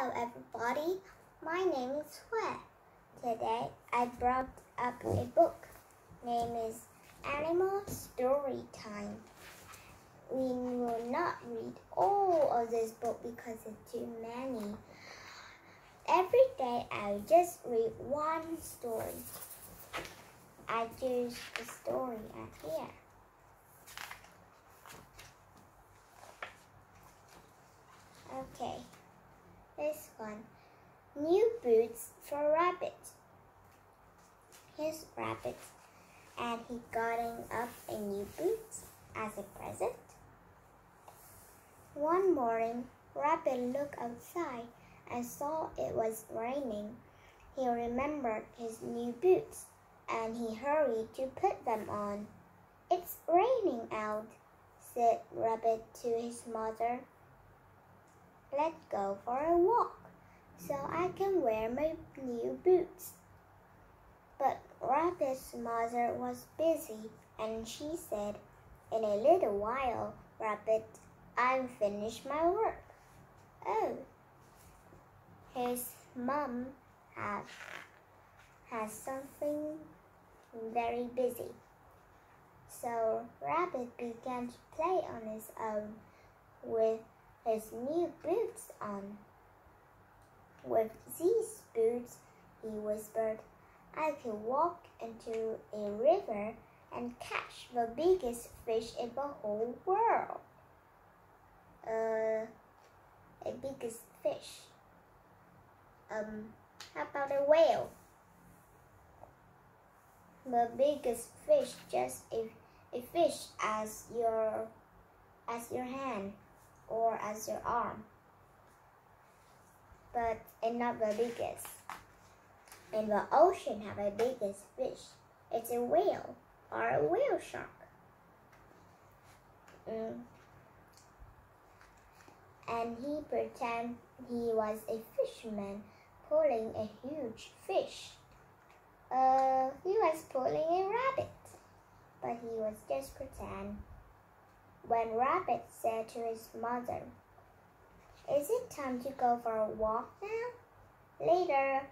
Hello everybody, my name is Hue. Today I brought up a book. Name is Animal Story Time. We will not read all of this book because it's too many. Every day I just read one story. I choose the story at here. Okay. This one. New boots for Rabbit. Rabbit, and he gotten up a new boots as a present. One morning, Rabbit looked outside and saw it was raining. He remembered his new boots, and he hurried to put them on. It's raining out, said Rabbit to his mother. Let's go for a walk so I can wear my new boots. But Rabbit's mother was busy and she said, In a little while, Rabbit, I'll finish my work. Oh, his mom has, has something very busy. So Rabbit began to play on his own with his new boots on. With these boots, he whispered, I can walk into a river and catch the biggest fish in the whole world. Uh, a biggest fish. Um, how about a whale? The biggest fish, just a, a fish as your as your hand or as your arm, but it's not the biggest. In the ocean, have a biggest fish. It's a whale or a whale shark. Mm. And he pretended he was a fisherman pulling a huge fish. Uh, he was pulling a rabbit, but he was just pretend when Rabbit said to his mother, Is it time to go for a walk now? Later,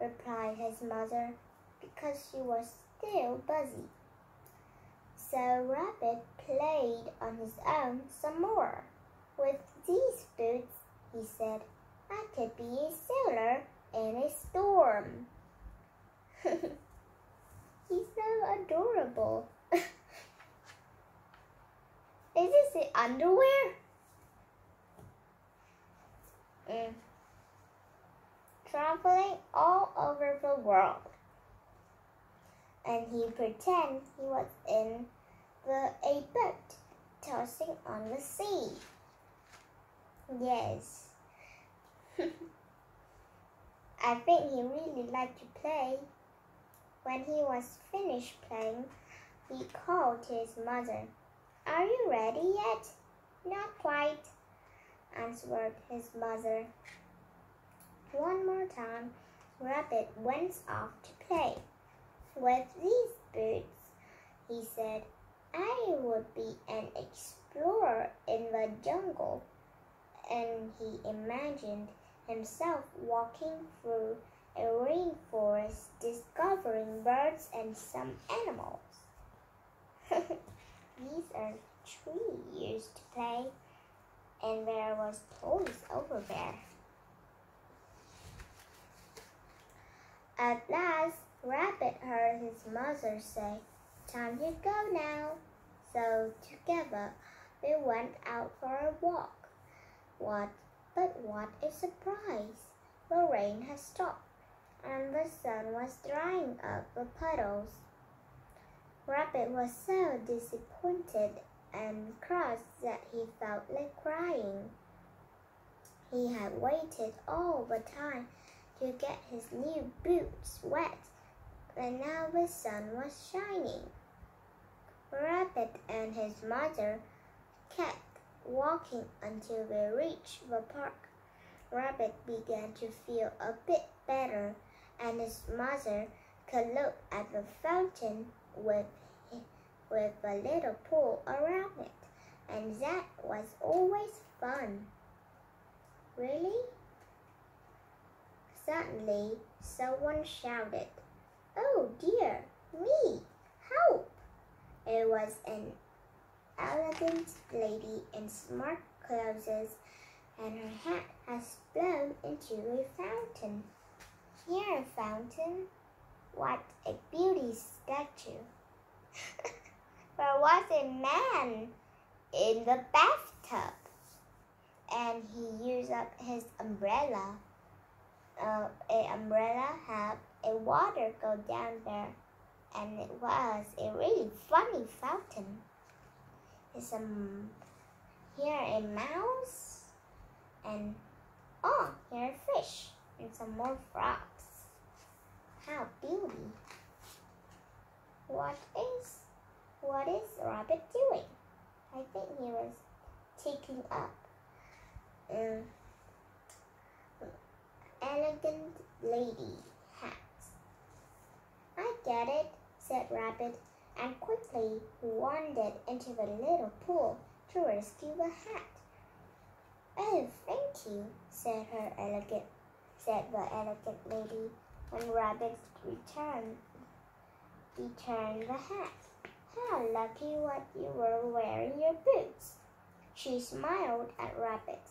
replied his mother, because she was still busy. So Rabbit played on his own some more. With these boots, he said, I could be a sailor in a storm. He's so adorable. Is this the underwear? Mm. Traveling all over the world. And he was in the, a boat tossing on the sea. Yes. I think he really liked to play. When he was finished playing, he called his mother. Are you ready yet? Not quite, answered his mother. One more time, Rabbit went off to play. With these boots, he said, I would be an explorer in the jungle. And he imagined himself walking through a rainforest, discovering birds and some animals. These are tree used to play, and there was toys over there. At last, Rabbit heard his mother say, Time to go now. So together they went out for a walk. What, but what a surprise! The rain had stopped, and the sun was drying up the puddles. Rabbit was so disappointed and cross that he felt like crying. He had waited all the time to get his new boots wet, and now the sun was shining. Rabbit and his mother kept walking until they reached the park. Rabbit began to feel a bit better, and his mother could look at the fountain with, with a little pool around it, and that was always fun. Really? Suddenly, someone shouted, Oh dear, me, help! It was an elegant lady in smart clothes, and her hat has blown into a fountain. Here, fountain, what a beauty statue! there was a man in the bathtub, and he used up his umbrella. Uh, a umbrella had a water go down there, and it was a really funny fountain. It's here a mouse, and oh, here a fish, and some more frogs. How beauty! What is what is Rabbit doing? I think he was taking up um, elegant lady. I get it, said Rabbit, and quickly wandered into the little pool to rescue the hat. Oh, thank you, said her elegant, said the elegant lady when Rabbit returned, returned the hat. How lucky what you were wearing your boots. She smiled at Rabbit.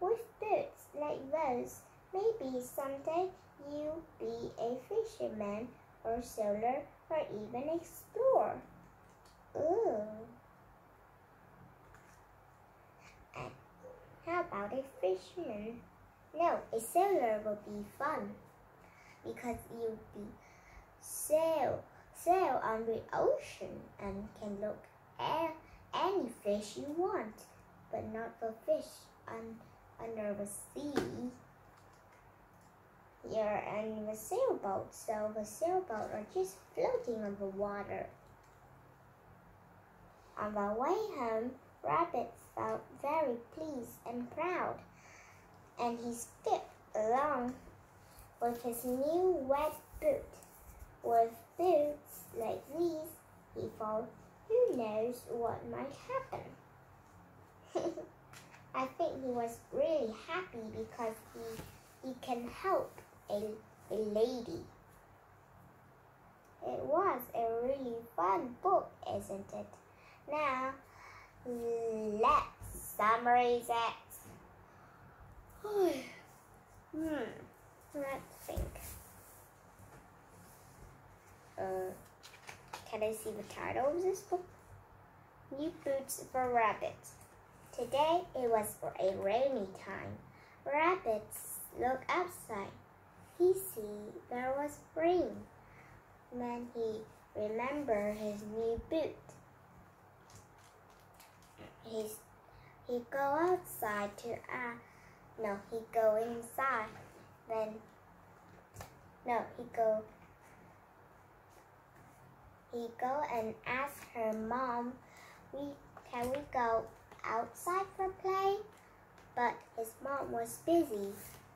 With boots like those, maybe someday you'll be a fisherman or sailor or even explorer. Ooh. How about a fisherman? No, a sailor will be fun because you'll be sail sail on the ocean and can look at any fish you want, but not the fish un, under the sea. You're in the sailboat, so the sailboat are just floating on the water. On the way home, Rabbit felt very pleased and proud, and he skipped along with his new wet boot. With boots like these, he thought, who knows what might happen. I think he was really happy because he, he can help a, a lady. It was a really fun book, isn't it? Now, let's summarize it. hmm, let's think. Uh, can I see the title of this book? New Boots for Rabbits. Today it was for a rainy time. Rabbits look outside. He see there was rain. Then he remembered his new boot. He's, he go outside to uh, no, he go inside. Then no, he go he go and ask her mom, we can we go outside for play? But his mom was busy.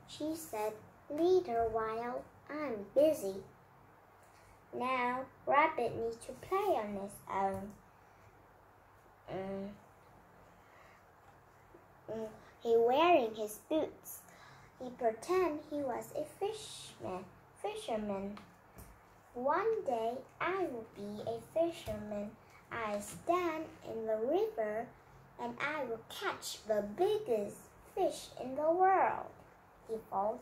She said, later while I'm busy. Now Rabbit needs to play on his own. Mm. Mm. He wearing his boots. He pretend he was a fishman, fisherman. One day I will be a fisherman. I stand in the river and I will catch the biggest fish in the world, he thought.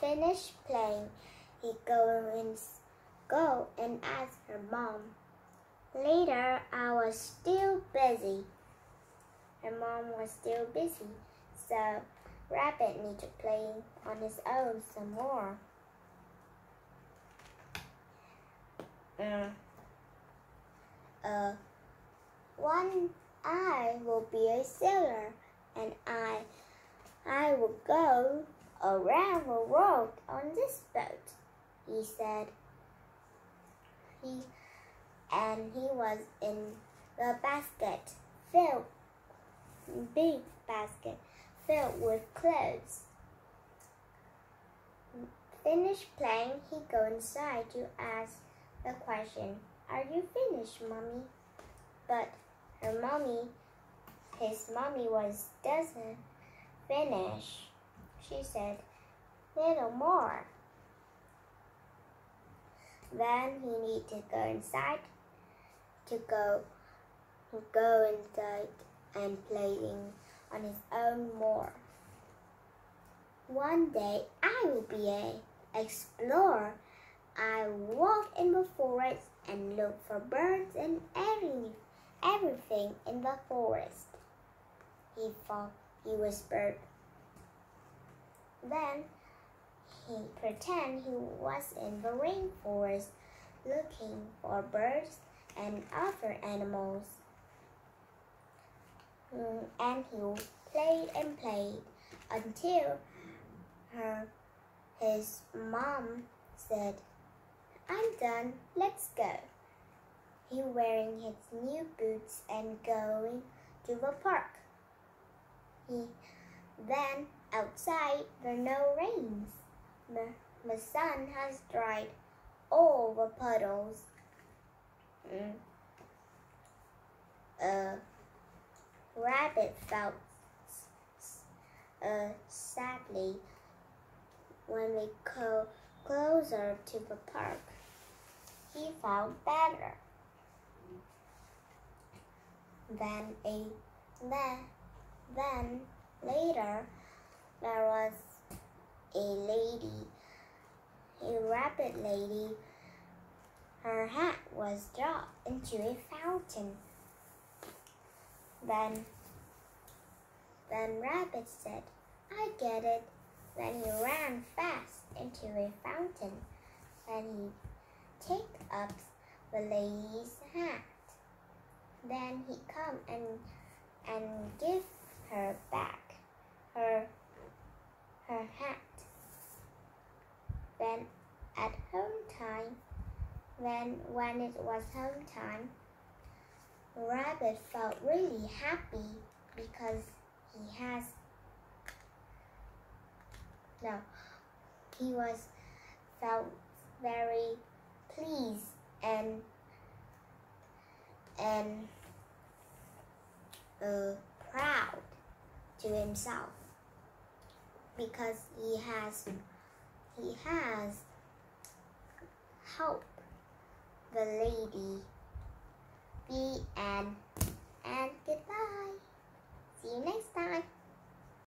Finish playing, he go and, go and ask her mom. Later, I was still busy. Her mom was still busy, so Rabbit needed to play on his own some more. Uh, uh, one I will be a sailor, and I, I will go around the world on this boat, he said. He, and he was in the basket filled, big basket filled with clothes. Finished playing, he go inside to ask the question, Are you finished, Mommy? But her mommy, his mommy was doesn't finish. She said, little more. Then he need to go inside to go go inside and playing on his own more. One day I will be a explorer. I walk in the forest and look for birds and every, everything in the forest. He thought, he whispered. Then he pretended he was in the rainforest looking for birds and other animals. Mm, and he played and played until her, his mom said, I'm done, let's go. He wearing his new boots and going to the park. He then outside there no rains. The, the sun has dried all the puddles. Mm. A rabbit felt uh, sadly when we go closer to the park. He felt better. Then a then, then later there was a lady, a rabbit lady. Her hat was dropped into a fountain. Then, then Rabbit said, I get it. Then he ran fast into a fountain. Then he picked up the lady's hat. Then he come and and give her back her her hat. Then at home time, then when it was home time, Rabbit felt really happy because he has no he was felt very pleased and and uh, proud to himself because he has he has helped the lady. Be and and goodbye. See you next time